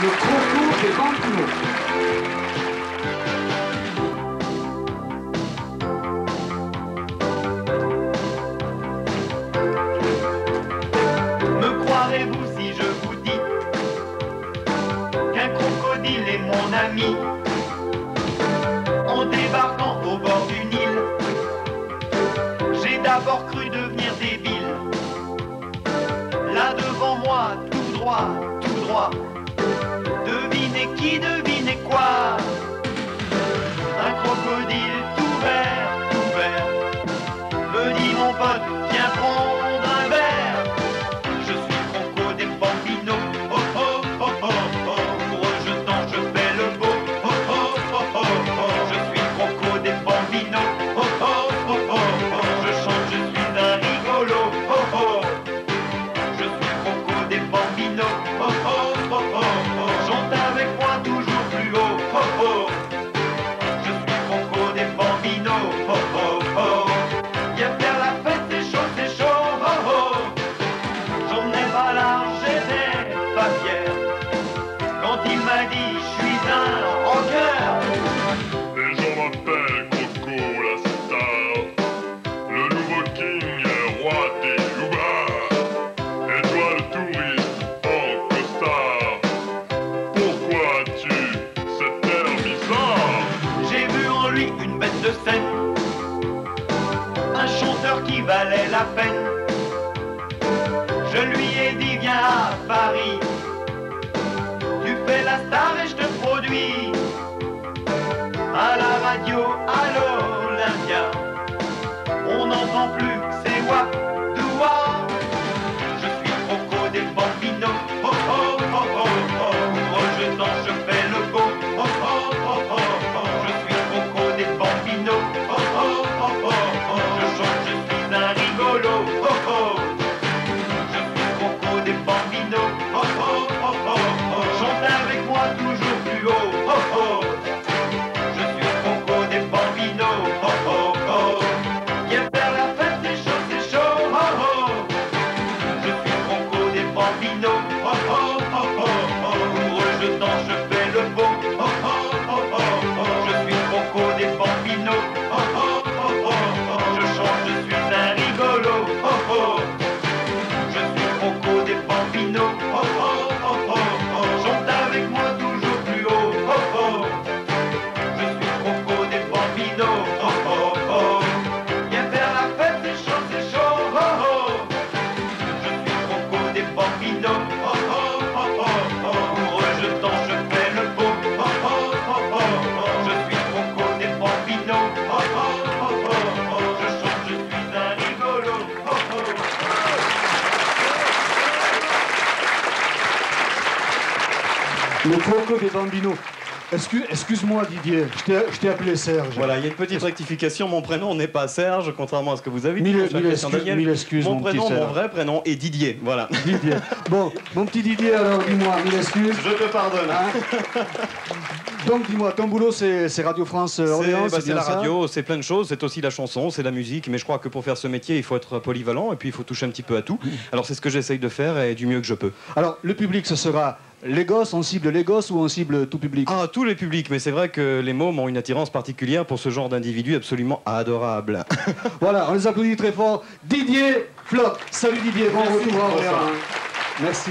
le croco des est mon ami En débarquant au bord du Nil, j'ai d'abord cru devenir débile. Là devant moi, tout droit, tout droit, devinez qui, devinez quoi dit je suis un rocker Les gens m'appellent Coco la star. Le nouveau king, le roi des loupards. Et toi le touriste en costard Pourquoi as-tu cet air bizarre? J'ai vu en lui une bête de scène. Un chanteur qui valait la peine Le croco des bambinos. Excuse- Excuse-moi Didier, je t'ai- appelé Serge. Voilà, il y a une petite rectification. Mon prénom n'est pas Serge, contrairement à ce que vous avez dit. Mille- excuses, Daniel. mille excuses, Mon prénom, mon vrai prénom est Didier. Voilà. Didier. Bon, mon petit Didier, alors dis-moi, mille excuses. Je te pardonne. Hein Donc dis-moi, ton boulot c'est Radio France euh, C'est Orléans, bah, c'est bien la radio, c'est plein de choses, c'est aussi la chanson, c'est la musique, mais je crois que pour faire ce métier, il faut être polyvalent et puis il faut toucher un petit peu à tout. Alors c'est ce que j'essaye de faire et du mieux que je peux. Alors le public ce sera les gosses, on cible les gosses ou on cible tout public? Ah, tous les publics, mais c'est vrai que les mômes ont une attirance particulière pour ce genre d'individu absolument adorable. Voilà, on les applaudit très fort. Didier Flotte. Salut Didier, bon retour. Merci.